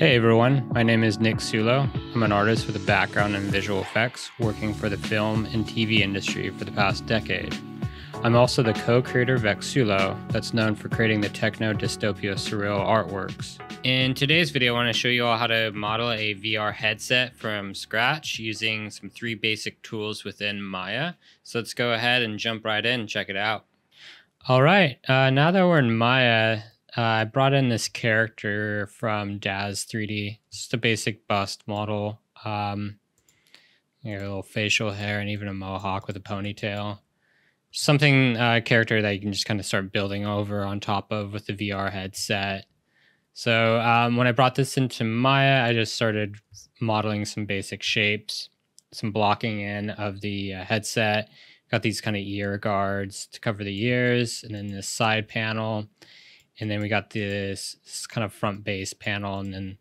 Hey everyone, my name is Nick Sullo. I'm an artist with a background in visual effects, working for the film and TV industry for the past decade. I'm also the co creator of Vexulo, that's known for creating the techno dystopia surreal artworks. In today's video, I want to show you all how to model a VR headset from scratch using some three basic tools within Maya. So let's go ahead and jump right in and check it out. All right, uh, now that we're in Maya, uh, I brought in this character from Daz 3D. It's just a basic bust model. Um, you know, a little facial hair and even a mohawk with a ponytail. Something uh, character that you can just kind of start building over on top of with the VR headset. So um, when I brought this into Maya, I just started modeling some basic shapes, some blocking in of the uh, headset. Got these kind of ear guards to cover the ears, and then this side panel and then we got this, this kind of front base panel, and then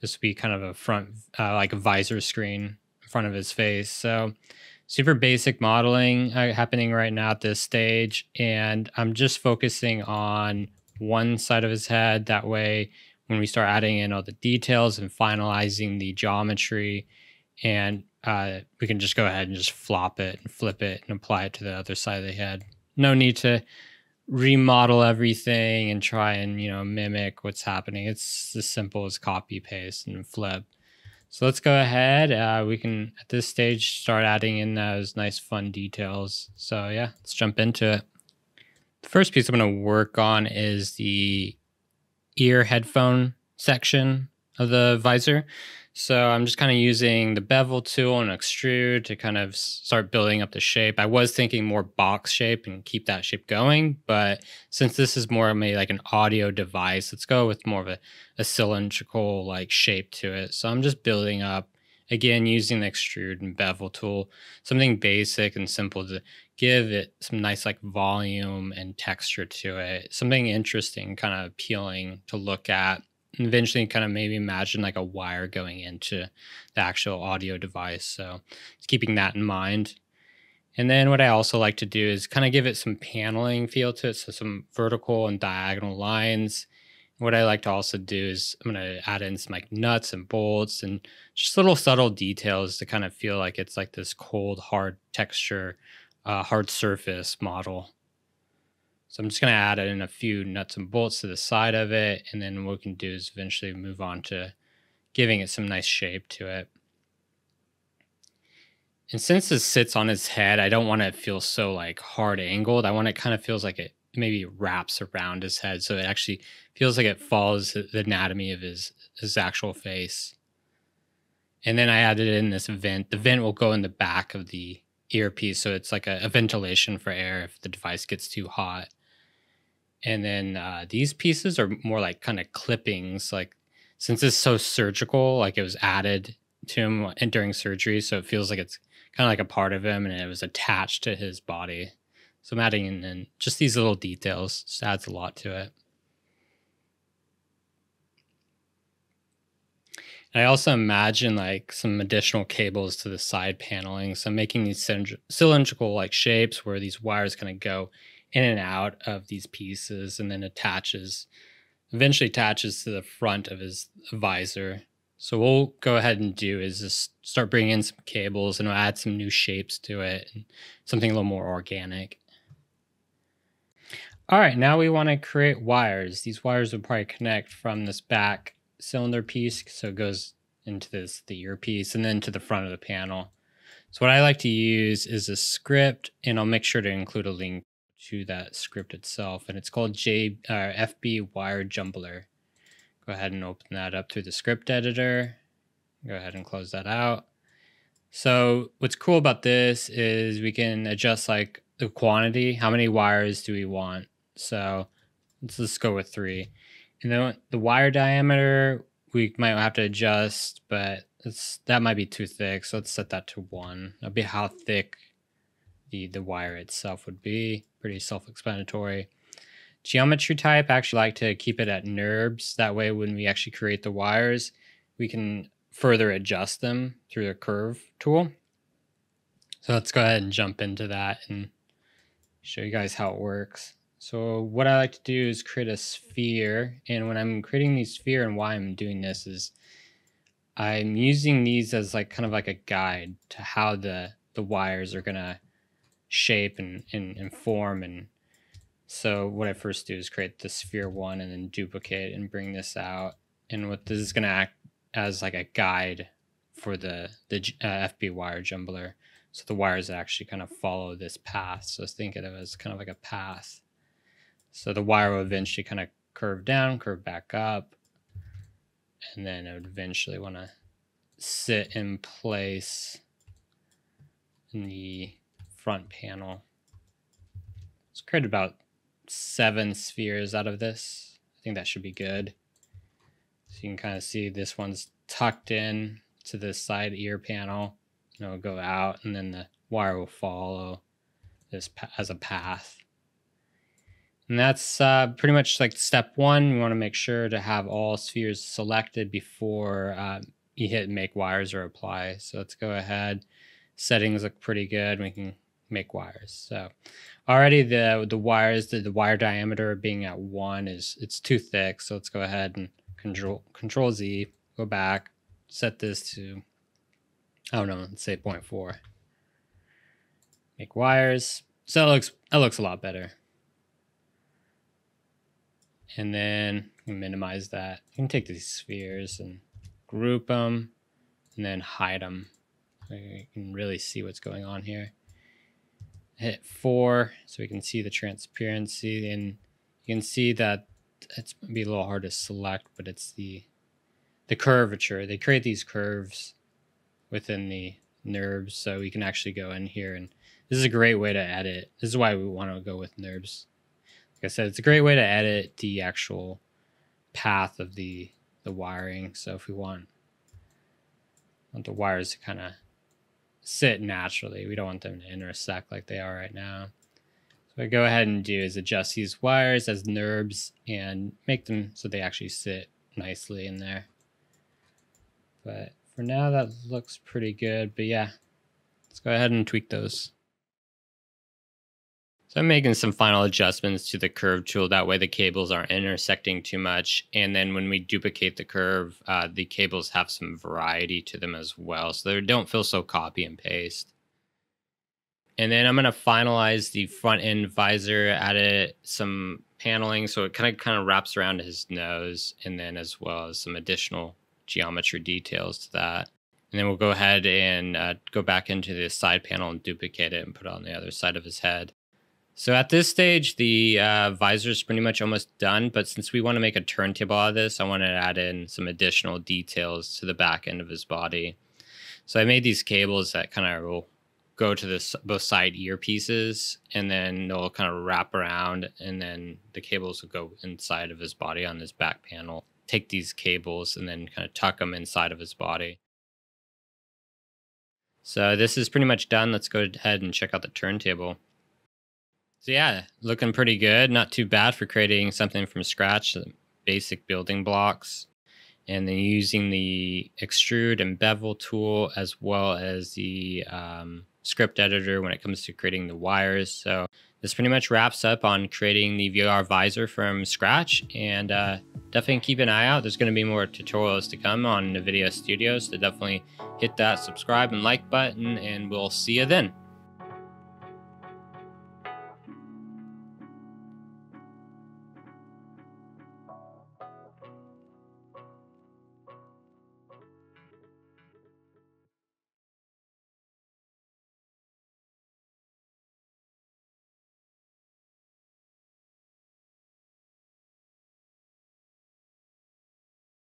this would be kind of a front uh, like a visor screen in front of his face. So super basic modeling uh, happening right now at this stage, and I'm just focusing on one side of his head. That way, when we start adding in all the details and finalizing the geometry, and uh, we can just go ahead and just flop it and flip it and apply it to the other side of the head. No need to remodel everything and try and you know mimic what's happening. It's as simple as copy paste and flip. So let's go ahead. Uh, we can at this stage start adding in those nice fun details. So yeah let's jump into it. The first piece i'm going to work on is the ear headphone section of the visor so I'm just kind of using the bevel tool and extrude to kind of start building up the shape. I was thinking more box shape and keep that shape going, but since this is more maybe like an audio device, let's go with more of a, a cylindrical like shape to it. So I'm just building up again using the extrude and bevel tool, something basic and simple to give it some nice like volume and texture to it, something interesting, kind of appealing to look at eventually kind of maybe imagine like a wire going into the actual audio device. So it's keeping that in mind. And then what I also like to do is kind of give it some paneling feel to it. So some vertical and diagonal lines. What I like to also do is I'm going to add in some like nuts and bolts and just little subtle details to kind of feel like it's like this cold, hard texture, uh, hard surface model. So I'm just going to add in a few nuts and bolts to the side of it. And then what we can do is eventually move on to giving it some nice shape to it. And since this sits on his head, I don't want it to feel so like hard angled. I want it kind of feels like it maybe wraps around his head. So it actually feels like it follows the anatomy of his, his actual face. And then I added in this vent. The vent will go in the back of the earpiece. So it's like a, a ventilation for air if the device gets too hot. And then uh, these pieces are more like kind of clippings. Like since it's so surgical, like it was added to him during surgery, so it feels like it's kind of like a part of him, and it was attached to his body. So I'm adding in, in just these little details. Just adds a lot to it. I also imagine like some additional cables to the side paneling. So I'm making these cylindrical like shapes where these wires kind of go in and out of these pieces and then attaches eventually attaches to the front of his visor. So what we'll go ahead and do is just start bringing in some cables and we'll add some new shapes to it and something a little more organic. All right now we want to create wires. These wires will probably connect from this back cylinder piece so it goes into this the earpiece and then to the front of the panel. So what I like to use is a script, and I'll make sure to include a link to that script itself, and it's called J uh, FB Wire Jumbler. Go ahead and open that up through the script editor. Go ahead and close that out. So what's cool about this is we can adjust like the quantity. How many wires do we want? So let's just go with three. And then the wire diameter we might have to adjust, but it's that might be too thick. So let's set that to one. That'll be how thick the the wire itself would be. Pretty self-explanatory. Geometry type, I actually like to keep it at NURBS. That way when we actually create the wires, we can further adjust them through the curve tool. So let's go ahead and jump into that and show you guys how it works. So what I like to do is create a sphere. And when I'm creating the sphere and why I'm doing this is I'm using these as like kind of like a guide to how the, the wires are gonna shape and, and, and form. And so what I first do is create the sphere one and then duplicate and bring this out. And what this is gonna act as like a guide for the, the uh, FB wire jumbler. So the wires actually kind of follow this path. So think of it as kind of like a path. So the wire will eventually kind of curve down, curve back up, and then it would eventually want to sit in place in the front panel. Let's create about seven spheres out of this. I think that should be good. So you can kind of see this one's tucked in to the side ear panel. It'll go out and then the wire will follow this as a path. And that's uh, pretty much like step one. We want to make sure to have all spheres selected before uh, you hit make wires or apply. So let's go ahead. Settings look pretty good. We can make wires. So already the the wires, the, the wire diameter being at one is it's too thick. So let's go ahead and control control Z, go back, set this to I don't know, let's say 0.4. Make wires. So it looks that looks a lot better. And then minimize that. You can take these spheres and group them and then hide them. So you can really see what's going on here. Hit four so we can see the transparency and you can see that it's be a little hard to select, but it's the the curvature. They create these curves within the NURBS so we can actually go in here and this is a great way to edit. This is why we want to go with NURBS like I said, it's a great way to edit the actual path of the the wiring. So if we want want the wires to kind of sit naturally, we don't want them to intersect like they are right now. So what I go ahead and do is adjust these wires as NURBS and make them so they actually sit nicely in there. But for now, that looks pretty good. But yeah, let's go ahead and tweak those. So I'm making some final adjustments to the curve tool. That way the cables aren't intersecting too much. And then when we duplicate the curve, uh, the cables have some variety to them as well. So they don't feel so copy and paste. And then I'm going to finalize the front end visor, added some paneling. So it kind of kind of wraps around his nose and then as well as some additional geometry details to that. And then we'll go ahead and uh, go back into the side panel and duplicate it and put it on the other side of his head. So at this stage, the uh, visor is pretty much almost done, but since we want to make a turntable out of this, I want to add in some additional details to the back end of his body. So I made these cables that kind of will go to this both side earpieces, and then they'll kind of wrap around, and then the cables will go inside of his body on this back panel. Take these cables and then kind of tuck them inside of his body. So this is pretty much done. Let's go ahead and check out the turntable. So yeah, looking pretty good. Not too bad for creating something from scratch, basic building blocks. And then using the extrude and bevel tool as well as the um, script editor when it comes to creating the wires. So this pretty much wraps up on creating the VR visor from scratch and uh, definitely keep an eye out. There's going to be more tutorials to come on NVIDIA Studios, so definitely hit that subscribe and like button and we'll see you then.